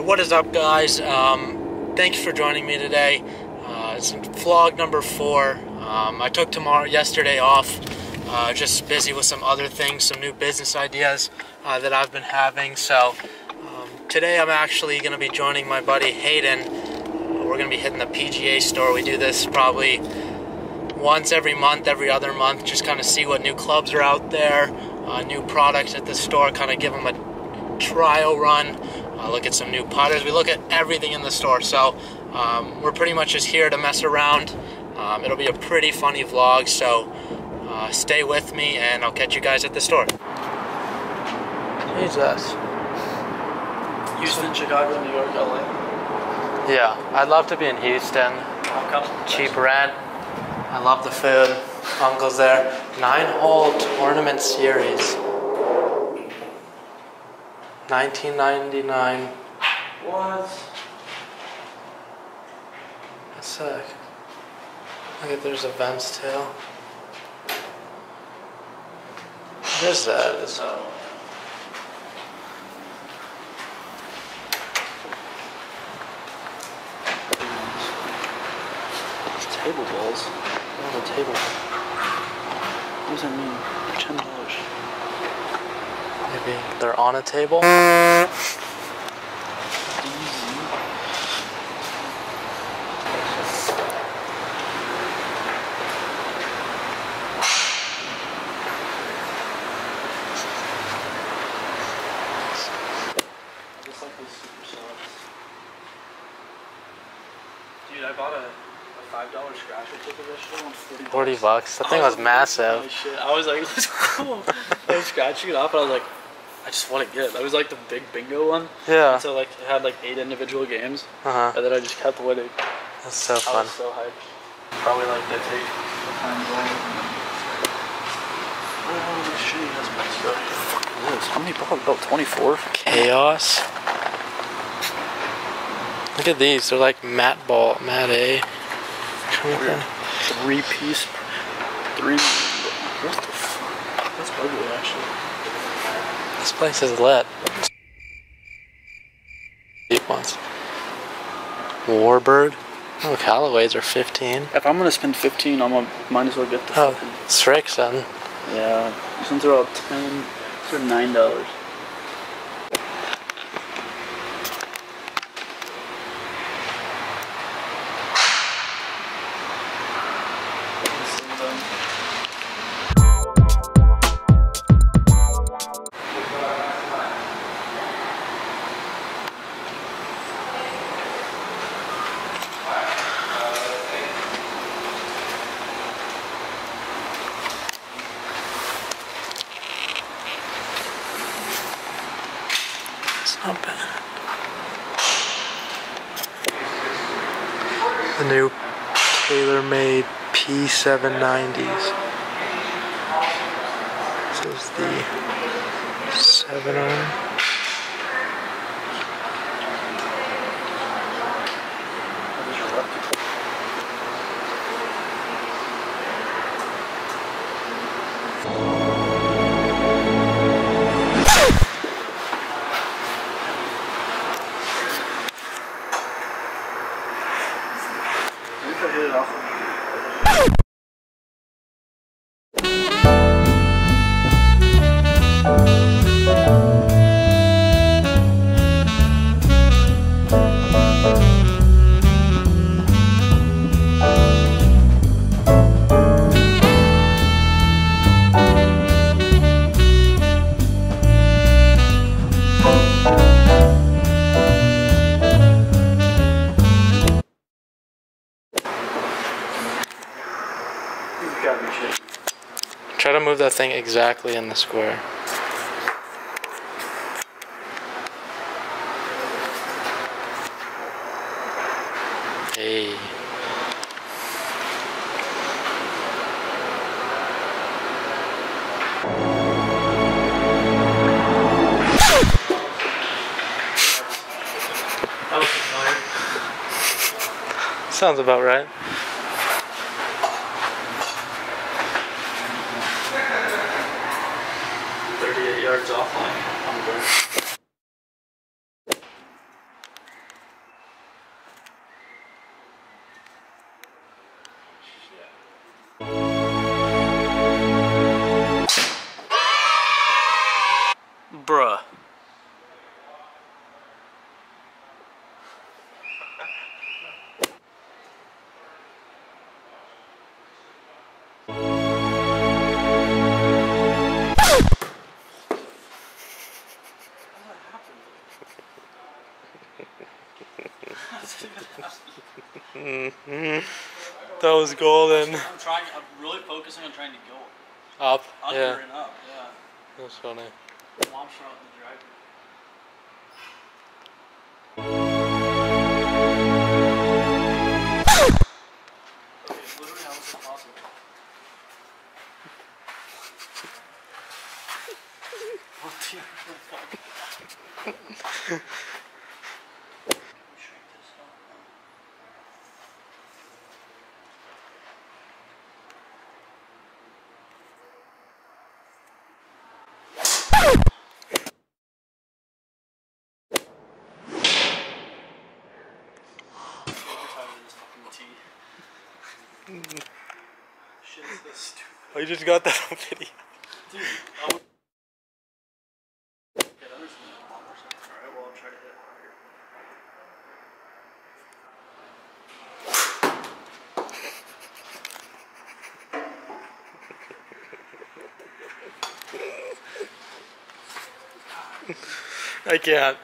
What is up guys? Um, thanks for joining me today. Uh, it's vlog number four. Um, I took tomorrow, yesterday off. Uh, just busy with some other things, some new business ideas uh, that I've been having. So um, today I'm actually going to be joining my buddy Hayden. we're going to be hitting the PGA store. We do this probably once every month, every other month, just kind of see what new clubs are out there, uh, new products at the store, kind of give them a trial run uh, look at some new putters. We look at everything in the store. So um, we're pretty much just here to mess around. Um, it'll be a pretty funny vlog. So uh, stay with me and I'll catch you guys at the store. Jesus. Houston, Chicago, New York, LA. Yeah, I'd love to be in Houston. Cheap rent. I love the food. Uncle's there. Nine hole tournament series. 1999. What? That's sick. Look at there's events too. What is that? Is So, it's oh. table balls. on the table? What does that mean? They're ten dollars. Maybe they're on a table. I just like these super softs. Dude, I bought a, a five dollar scratcher ticket yesterday on forty. 40 bucks. That thing was massive. "Oh, shit. I was like, go. I was scratching it off, and I was like, I just want to get it. That was like the big bingo one. Yeah. So like it had like eight individual games, Uh huh. and then I just kept winning. That's so fun. I was so hyped. Probably like they take the time going. Oh shit, that's best Fuck this. How many balls? About 24? Chaos. Look at these. They're like matte ball, matte A. Three piece. Three. What the fuck? That's ugly actually. This place is lit. Deep ones. Warbird. Oh, Callaways are 15. If I'm gonna spend 15, I'm gonna might as well get the Oh. Srixon. Yeah. These ones are all 10. These are $9. It's not bad. The new TaylorMade P790s. This is the 7 arm. You gotta Try to move that thing exactly in the square. Hey. That was annoying. Sounds about right. Yeah. -hmm. That was golden. I'm trying. I'm really focusing on trying to go up. Up. yeah. and up. Yeah. That's funny. Out the. So stupid. Oh, you just got that on video. Dude, I'll. I can't.